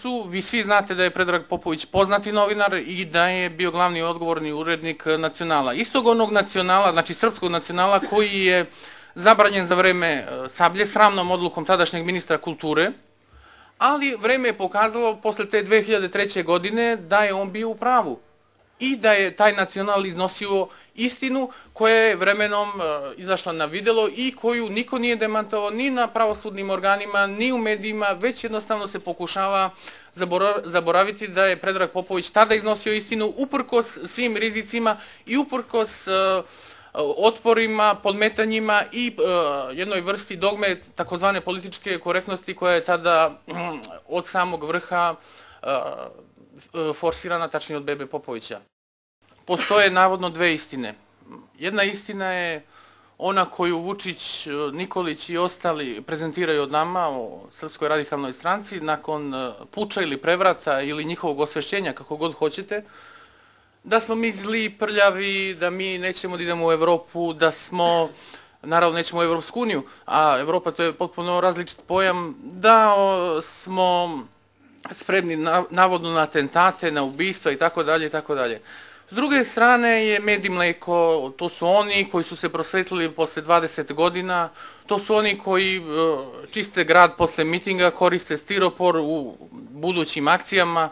su, vi svi znate da je Predrag Popović poznati novinar i da je bio glavni odgovorni urednik nacionala. Istog onog nacionala, znači srpskog nacionala koji je zabranjen za vreme e, sablje sramnom odlukom tadašnjeg ministra kulture, ali vreme je pokazalo posle te 2003. godine da je on bio u pravu i da je taj nacional iznosio istinu koja je vremenom uh, izašla na videlo i koju niko nije demantao ni na pravosudnim organima, ni u medijima, već jednostavno se pokušava zaboraviti da je Predrag Popović tada iznosio istinu uprkos svim rizicima i uprkos uh, otporima, podmetanjima i uh, jednoj vrsti dogme takozvane političke korektnosti koja je tada um, od samog vrha forsirana, tačnije od Bebe Popovića postoje navodno dve istine. Jedna istina je ona koju Vučić, Nikolić i ostali prezentiraju od nama o Srpskoj radikalnoj stranci nakon e, puča ili prevrata ili njihovog osvešćenja, kako god hoćete, da smo mi zli, prljavi, da mi nećemo da idemo u Evropu, da smo, naravno nećemo u Evropsku uniju, a Evropa to je potpuno različit pojam, da smo spremni navodno na atentate, na ubistva i tako dalje i tako dalje. S druge strane je med i mleko, to su oni koji su se prosvetili posle 20 godina, to su oni koji e, čiste grad posle mitinga, koriste stiropor u budućim akcijama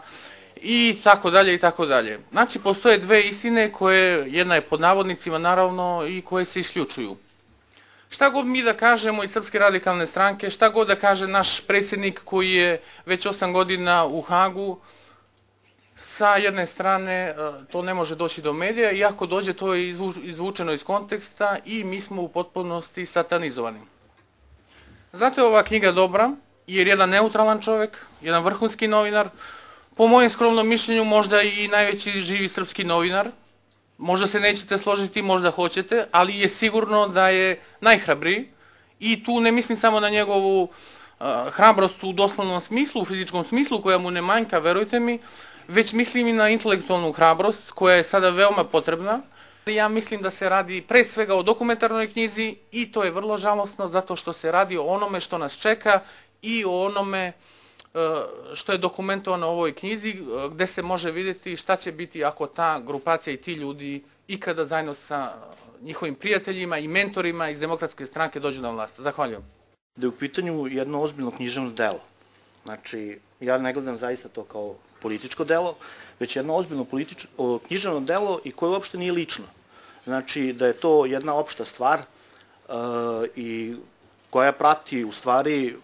i tako dalje i tako dalje. Znači, postoje dve istine koje, jedna je pod navodnicima naravno i koje se isključuju. Šta god mi da kažemo iz Srpske radikalne stranke, šta god da kaže naš predsjednik koji je već 8 godina u Hagu, sa jedne strane e, to ne može doći do medija i ako dođe to je izvučeno iz konteksta i mi smo u potpunosti satanizovani. Zato je ova knjiga dobra jer jedan neutralan čovek, jedan vrhunski novinar, po mojem skromnom mišljenju možda i najveći živi srpski novinar, možda se nećete složiti, možda hoćete, ali je sigurno da je najhrabriji i tu ne mislim samo na njegovu uh, hrabrost u doslovnom smislu, u fizičkom smislu koja mu ne manjka, verujte mi, već mislim i na intelektualnu hrabrost koja je sada veoma potrebna. Ja mislim da se radi pre svega o dokumentarnoj knjizi i to je vrlo žalostno zato što se radi o onome što nas čeka i o onome što je dokumentovano u ovoj knjizi e, gde se može vidjeti šta će biti ako ta grupacija i ti ljudi ikada zajedno sa njihovim prijateljima i mentorima iz demokratske stranke dođu na vlast. Zahvaljujem. Da je u pitanju jedno ozbiljno književno delo. Znači, ja ne gledam zaista to kao političko delo, već jedno ozbiljno političko, književno delo i koje uopšte nije lično. Znači da je to jedna opšta stvar uh, i koja prati u stvari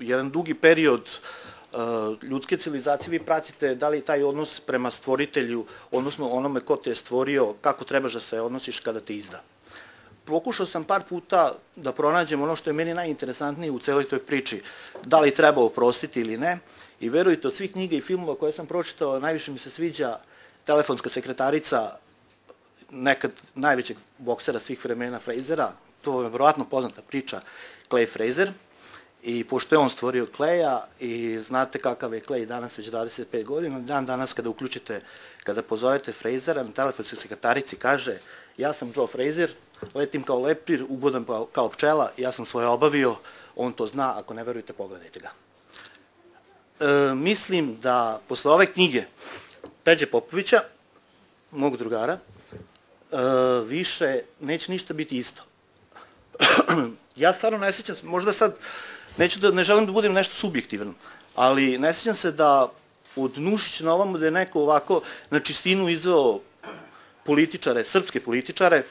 jedan dugi period uh, ljudske civilizacije, vi pratite da li taj odnos prema stvoritelju, odnosno onome ko te je stvorio, kako trebaš da se odnosiš kada te izda. Pokušao sam par puta da pronađem ono što je meni najinteresantnije u celoj toj priči, da li treba oprostiti ili ne, I verujte, od svih knjiga i filmova koje sam pročitao, najviše mi se sviđa telefonska sekretarica nekad najvećeg boksera svih vremena Frasera, to je verovatno poznata priča Clay Fraser, i pošto je on stvorio Kleja i znate kakav je Klej danas već 25 godina, dan danas kada uključite, kada pozovete Frasera na telefonskoj sekretarici kaže ja sam Joe Fraser, letim kao leptir, ubodam kao pčela, ja sam svoje obavio, on to zna, ako ne verujete pogledajte ga e, mislim da posle ove knjige Peđe Popovića, mog drugara, e, više neće ništa biti isto. ja stvarno ne sjećam možda sad, neću da, ne želim da budem nešto subjektivan, ali ne sjećam se da od Nušića na ovamo da je neko ovako na čistinu izveo političare, srpske političare, e,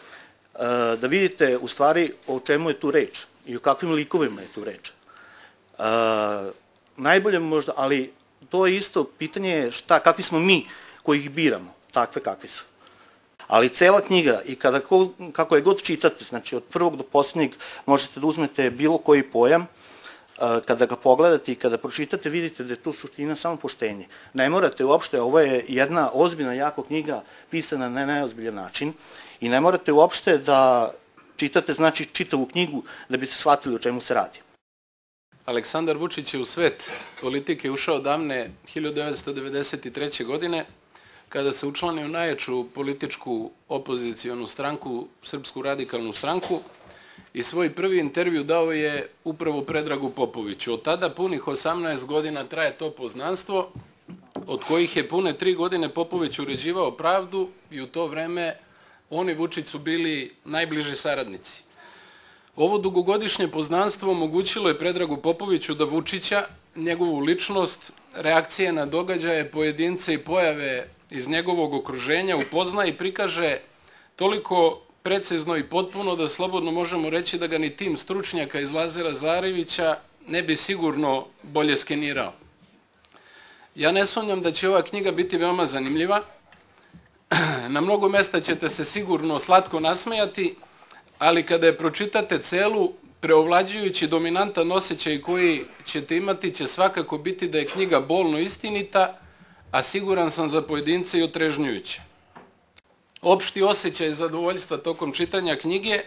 da vidite u stvari o čemu je tu reč i o kakvim likovima je tu reč. E, najbolje možda, ali to je isto pitanje šta, kakvi smo mi koji ih biramo, takve kakvi su. Ali cela knjiga i kada, kako je god čitate, znači od prvog do poslednjeg možete da uzmete bilo koji pojam, kada ga pogledate i kada pročitate vidite da je tu suština samo poštenje. Ne morate uopšte, ovo je jedna ozbiljna, jako knjiga pisana na najozbiljan način i ne morate uopšte da čitate, znači, čitavu knjigu da biste shvatili o čemu se radi. Aleksandar Vučić je u svet politike ušao davne 1993. godine, kada se učlanio najjaču političku opozicijonu stranku, Srpsku radikalnu stranku, i svoj prvi intervju dao je upravo Predragu Popoviću. Od tada punih 18 godina traje to poznanstvo, od kojih je pune tri godine Popović uređivao pravdu i u to vreme oni Vučić su bili najbliži saradnici. Ovo dugogodišnje poznanstvo omogućilo je Predragu Popoviću da Vučića, njegovu ličnost, reakcije na događaje, pojedince i pojave iz njegovog okruženja upozna i prikaže toliko precizno i potpuno da slobodno možemo reći da ga ni tim stručnjaka iz Lazara Zarevića ne bi sigurno bolje skenirao. Ja ne sumnjam da će ova knjiga biti veoma zanimljiva. Na mnogo mesta ćete se sigurno slatko nasmejati, ali kada je pročitate celu, preovlađujući dominantan osjećaj koji ćete imati će svakako biti da je knjiga bolno istinita, a siguran sam za pojedince i otrežnjujuća. Opšti osjećaj zadovoljstva tokom čitanja knjige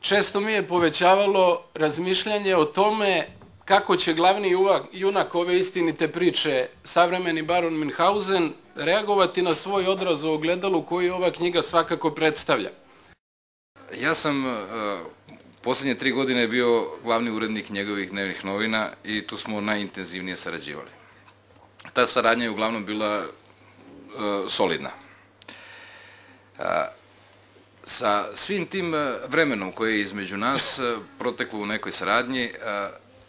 često mi je povećavalo razmišljanje o tome kako će glavni junak ove istinite priče, savremeni baron Minhausen, reagovati na svoj odraz u ogledalu koji ova knjiga svakako predstavlja. Ja sam uh, poslednje tri godine bio glavni urednik njegovih dnevnih novina i tu smo najintenzivnije sarađivali. Ta saradnja je uglavnom bila uh, solidna. Sa svim tim vremenom koje je između nas proteklo u nekoj saradnji,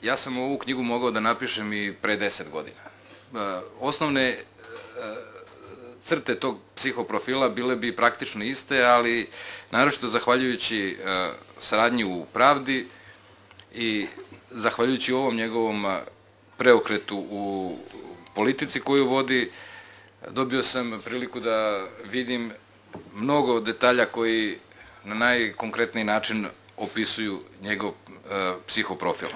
ja sam ovu knjigu mogao da napišem i pre deset godina. Osnovne crte tog psihoprofila bile bi praktično iste, ali naročito zahvaljujući saradnji u pravdi i zahvaljujući ovom njegovom preokretu u politici koju vodi, dobio sam priliku da vidim mnogo detalja koji na najkonkretniji način opisuju njegov psihoprofil.